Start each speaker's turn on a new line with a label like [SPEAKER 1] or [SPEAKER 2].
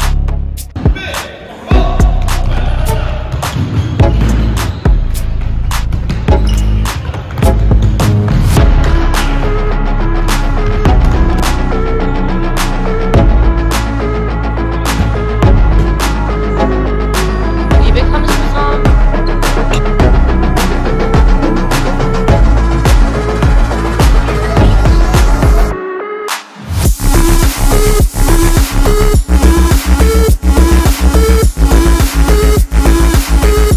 [SPEAKER 1] 184